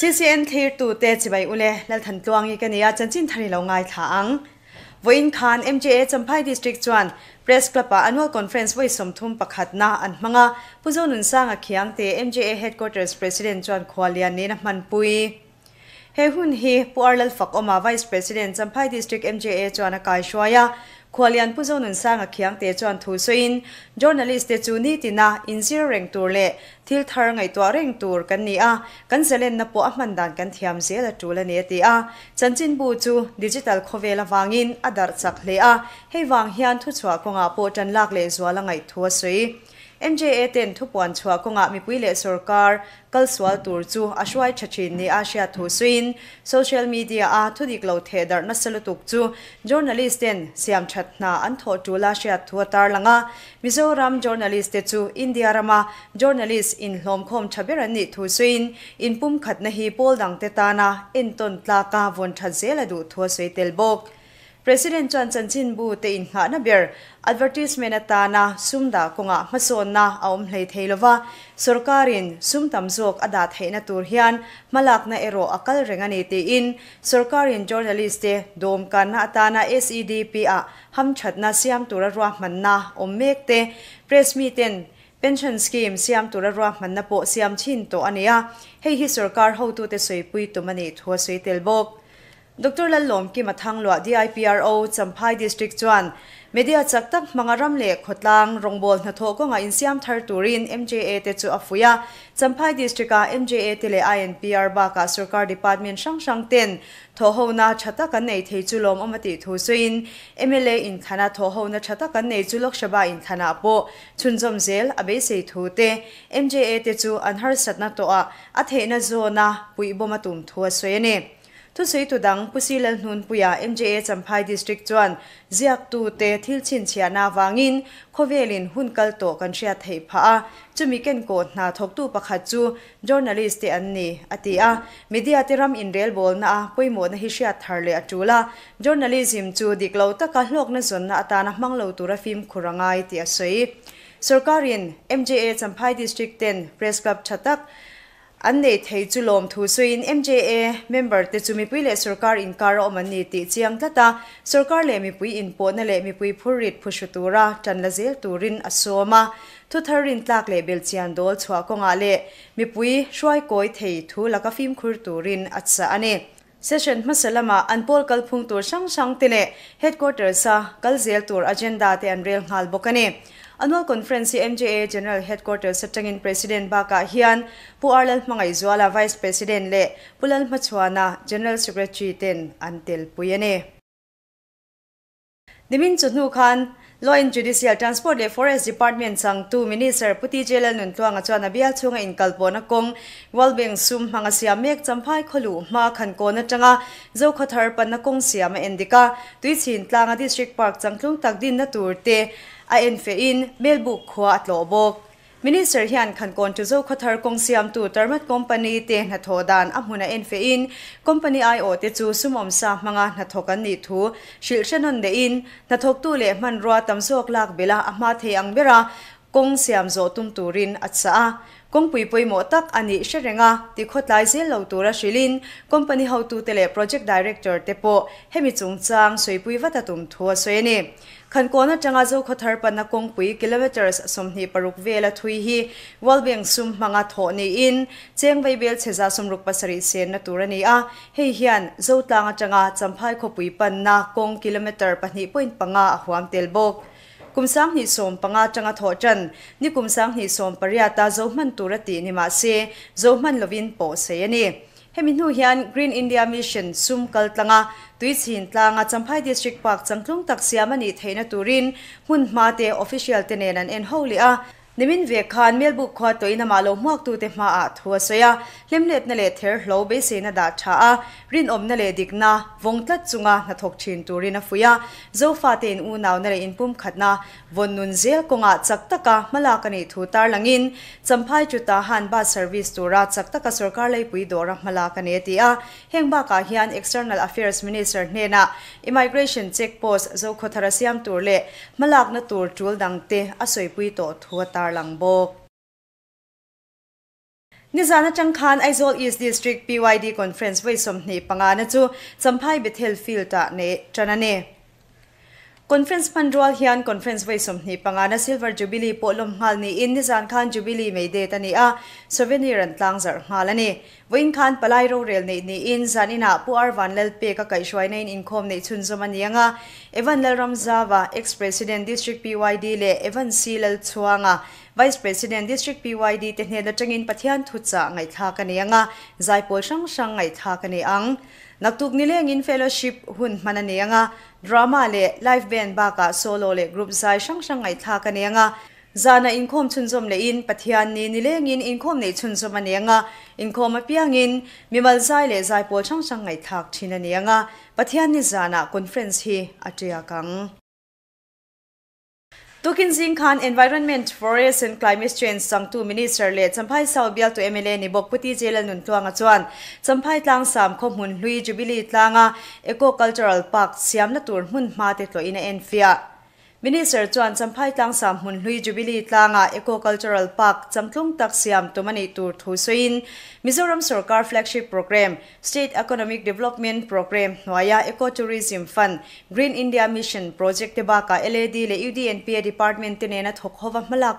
CCN thir tu te chibai ule lal than tuang i kania chanchin thani lo ngai tha ang voin khan MJA Champhai district chuan press club a annual conference voi somthum pakhat na an manga puzo nun sang a khiang te MJA headquarters president chuan khwalian ne na man pui he hun hi puarlal fak oma vice president Champhai district MJA chuan a kai shwaya ควาเลีนผู้เจ้นุนสังเขียงเตจวนทูซอินจอร์นัลิสเตจูนี่ตินาอินซีเร่งตัวเละทิลทาร์ไงตัวเร่งตัวกันนี่อะกันเซเลนนับปอมันดันกันเทียมเสียละจูลเนียตีอะจันจินบูจูดิจิตอลโคเวลวางอินอดาร์จักเลอะให้วางเฮียนทุชัวกงอาโปจันลากเลจัวละไงทัวซี MJA ten thu puan chua ko nga mipui le sarkar kalswal tur chu ashwai chachin ni asia thu suin social media a thu dik lo the dar na salutuk chu journalist ten siam thatna an tho tu la sia thu tar langa mizoram journalist te chu india rama journalist in hlom khom chaber ni thu suin in pum khat na hi pol dang te ta na in ton tla ka von tha zela du thu sei tel bok. President Chan Chan Chin Bu te in nga na ber advertisement ata na sumda konga mason na aum hlei theilova sarkarin sumtam zok ada theina tur hian malak na ero akal rengani te in sarkarin journalist te dom kan na ata na SEDP a ham thatna siam tura ro manna ommek te press meeting pension scheme siam tura ro manna po siam chin to ania hei hi sarkar ho tu te soi pui tu mani thua soi telbok Dr. Lalom ki mathang lo DIPRO Champhai district chuan. Media chak tak mangaram le khotlang rongbol na tho ko nga insiam thar turin MJA te chu afuya. Champhai district a MJA te le INPR ba ka sarkar department sang sang ten. Tho ho na chata kan nei thei chu lom amati thu suin. MLA in thana tho ho na chata kan nei chu lok shaba in thana po. Chunjom zel abe se thu te. MJA te chu anhar satna to a a theina zo na pui boma tum thu a thu sei tu dang pusi lal nun puya MJA champhai district chuan. Ziak tu te thil chin chia na wangin khovelin hun kal to kan ria thei pha a. Chumi ken ko na thok tu pakha chu journalist te an ni atia media te ram in rel bol na a poimo na hi ria thar le atula journalism chu diklo ta ka hlok na zon na ata atana manglo tura film khurangai ti asoi सरकारिन MJA चंफाई District 10, Press Club Chatak, anne thei chu lom thu suin mja member te chumi pui le sarkar in kar om ani ti chiang tata sarkar le mi pui in po na le mi pui phurit phushu tura tan la zel turin asoma thu tharin tlak le bel chian dol chwa ko nga le. Mi pui shwai koi thei thu la ka phim khur turin acha ane. Session masalama anpol kalphung tur sang sang tile headquarters sa kalzel tur agenda te anrel ngal bokane Annual Conference si MJA General Headquarters sa Tangin President Baka Hian, Puarlan mga Izwala Vice President Le, Pulan Machuana, General Secretary Tin, Antil Puyane. Dimin Chunhu Khan, Law and Judicial Transport le Forest Department sang tu minister puti jelal nun tuang a chuan bia chunga in kalpo na kong walbeng sum hanga sia mek champhai kholu ma khan ko na tanga zo khathar pan na kong sia ma endika tui chin tlanga district park changtlung takdin na tur te a en fe in melbu khwa atlo bok minister hian khan kon tu zo khathar kong siam tu termat company te na thodan amuna en fe in company io te chu sumom sa manga na thokan ni thu shil shanon de in na thok tu le man ro tam zok lak bela ama the ang bera kong siam zo tum turin atsa kong pui pui mo tak ani sherenga ti khotlai zel lo tura shilin company how to tele project director tepo hemi chung chang soi pui wata tum thua ni. khan kona changa zo khothar pa na kong pui kilometers somni paruk vela thui hi. Walbeng sum manga tho ni in. Cheng vai bel cheza sum ruk pasari sen na turani a. Hei hian zo tlanga changa champhai kho pui pan na kong kilometer pani point panga huam กุมสามหิสมปังอาจังอาทอจันนี่กุมสามหิสมปริยาตาโจมันตุรตีนิมาเซโจมันลวินโปเซยนี่เฮมินหูฮิอันรีนอินเดียมิชชั่นซุมกัลตังอาตุยสินตังอาจัมไพดิสทริกปากจังทงตักเสียมันีเทนตุรินหุ่นมาเตออฟฟิเชียลเตเนนันเอ็นโฮลีอา nimin ve khan mel bu khwa toina malo muak tu te ma a thua soya lemlet na le ther hlo be se na da tha a, rin om na le dik na, vong tlat chunga na thok chin turin a fuya zo fa ten u naw na le in pum khatna von nun zel konga chak taka mala kani thu tar langin champhai chu ta han ba service tura chak taka sarkar lai pui dora mala kani ti a, heng ba ka hian external affairs minister ne na, immigration check post zo khothara siam tur le malak na tur tul dang te asoi pui to thu tar lang bok Nizana Changkhan Aizol East District PYD Conference Vai Somni Pangana chu Champhai Bethel Field ta ne chanane conference pandrol hian conference vai somni pangana silver jubilee polom hal ni in nizan khan jubilee me de tani a souvenir an tlang tlangzar ngalani win khan palai ro rel ni ni in zanina puar van lel pe ka kai shwai nei in khom nei chun zoma nianga evan lel ramzawa ex president district pyd le evan silal chuanga vice president district pyd te hne la tangin pathian thucha ngai tha ka nianga zaipol sang sang ngai tha ka ang. Naktuk nileng in fellowship hun manani anga drama le live band ba ka solo le group zai sang sang ngai tha ka anga zana inkhom chunjom le in pathian ni nileng in inkhom nei chunjom ani anga inkhom apiang in mimal zai le zai pol sang sang ngai thak thina ni anga pathian ni zana conference hi atia kang Tukin Singh Khan Environment, Forest and Climate Change Sangtu Minister le Champai Saubial to MLA ni Bokputi Jela nun tuanga chuan Champai tlang sam khom hun hlui jubilee tlanga Eco Cultural Park siam na tur mun ma te to ina enfia Munir चुन चम्फाई तसाम हुन् जुबली तामा एो cultural park चम्थुङ तुमने तुर थुसैन मजो सरका flap programme state economic development program नवाया एो टुरी फन् ग्रीन इन्डिया मिसन पोजेक्ल एन् पिएपाटमेन्ट नै थोखोला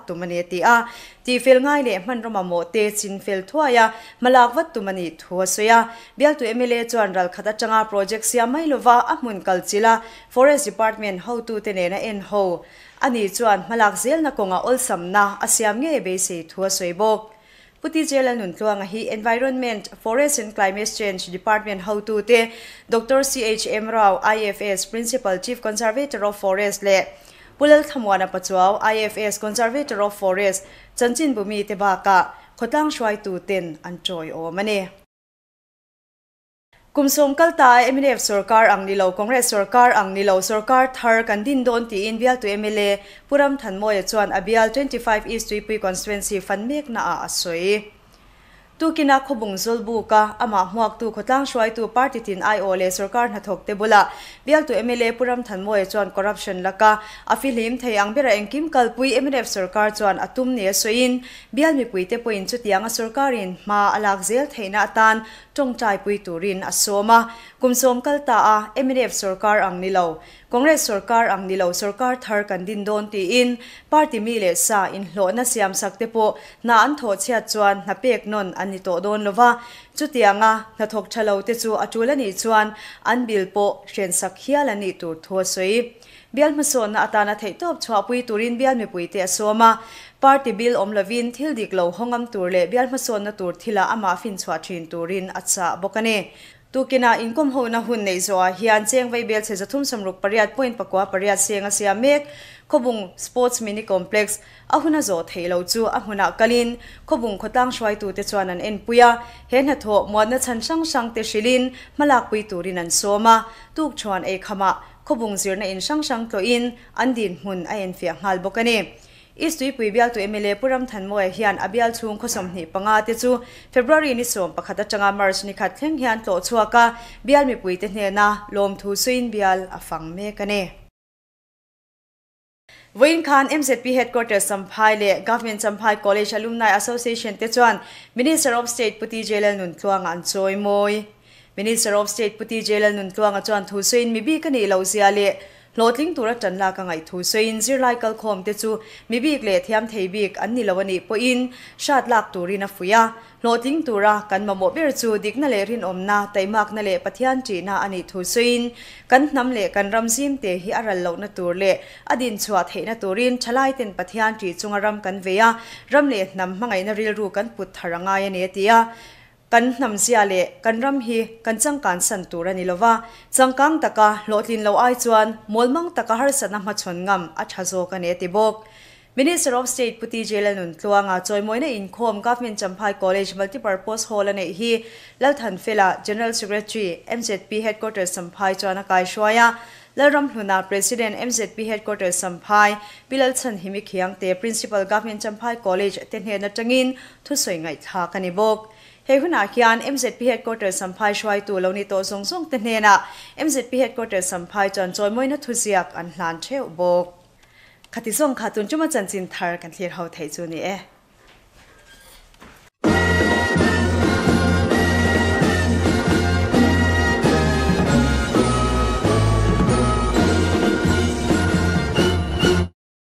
ti fel ngai le man roma mo te chin fel thuaya malak wat tumani thua soya bial tu MLA chuan ral khata changa project sia mai lova amun mun kalchila forest department how to te ne na en ho. Ani chuan malak zel na konga ol samna asiam nge be se thua soibok puti jela nun tluanga hi environment, forest and climate change department how to te. Dr chm rao ifs principal chief conservator of forest le. Pulal thamwana pachuaw ifs conservator of forest chanchin bumi te ba ka khotang shwai tu ten an choi o mane. Kalta MNF sarkar ang nilo congress sarkar ang nilo sarkar thar kan din don ti in bial to MLA puram thanmoy chuan abial 25 east tui constituency fanmek na a asoi tu kina khobung zolbu ka ama hmuak tu khotlang shwai tu party tin ai ole sarkar na thok te bula. Bial tu mla puram thanmoi chuan corruption laka afilim thei ang bera engkim kalpui mnf sarkar chuan atum ne soin bial mi puite point chu tianga sarkarin ma alak zel theina tan. Tong chai pui turin asoma kumsom kalta a mnf sarkar ang nilo congress sarkar ang nilo sarkar thar kan din don ti in. Party mi le sa in hlo na siam sakte po. Na an tho chia chuan na pek non an ni to don lova chutianga na thok chalo te chu atula ni chuan, an bil po hren sak hial ani tur tho soi bial ma son na atana thei top chwa pui turin bial me pui te asoma party bill om lavin thil dik lo hongam tur le, bial ma son na tur thila ama fin chwa thin turin acha bokane tukina income ho na hun nei zo hian cheng vai bel che zathum samruk pariat point pakwa pariat senga sia mek khobung sports mini complex ahuna zo theilo chu ahuna kalin khobung khotang shwai tu te chuan an en puya hen ha tho mo na chan sang sang te shilin malak pui turin an soma tuk chuan e khama khobung zirna in sang sang to in an din hun a en fia ngal bokani istui pui bial tu MLA puram thanmo e hian abial chung khosom ni panga te chu, February ni som pakhata changa March ni khat thleng hian to chuaka bial mi pui te hne na, lom thu suin bial afang me kane Wain Khan MZP headquarters, Samphai le, Government Samphai College Alumni Association te chuan, Minister of State Puti Jelal nun tluang an choi moi. Minister of State Puti Jelal nun tluang a chuan thu suin mi bi kani lo zia le ลดลิงตัวจันลากังไอทูเซนซิรไลกัลคอมเตจูมีบีกเลทยามเทบีกอันนี้ละวันนี้ปอินชาดลักตัวรินาฟุยาลดลิงตัวรักันมาโเบิรจูดิกนั่นเลรินอมนาแต่มากนั่นเลปะเทีนจีน่าอันนี้ทูเซนกันน้ำเลกันรำซิมเตหิอารัลเลนตัวเลอดินสวัดเหนตัวรินชลายเต็นปะเทีนจีจงรำกันเวียรำเลน้ำมังไงนริลรูกันปุถทรังไงเนียติยา กันนำเสียเละกันรำฮีกันจังการสันตูรนิลวะจังกังตะกะโลดลินเลวไอจวนมอลมังตะกะฮาร์สนะมาชนงำอัชโซกันเอติบก Minister of State Puti Jelenun Tluanga Choimoina Inkhom Government Champhai College Multipurpose Hall ane hi Lalthan Phila General Secretary MZP Headquarters Samphai Chana Kai Shwaya Lalram Hluna President MZP Headquarters Samphai Bilal Chan Himik Hiang Te Principal Government Champhai College Tenhe na Tangin Thusoi Ngai Tha Kanibok ဟေခုနာကျန် MZP headquarters စံဖိုင်ရှွိုင်တူလုံးနေတော့ဆုံဆုံတနေနာ MZP headquarters စံဖိုင်ချွန်ချွိုင်မွိုင်းနထုစီယက်အန်လှန်ချေဘောခတိစုံခါတွန်ချွမချန်ချင်းသာကန်လျေဟောထိုင်ချူနီအဲ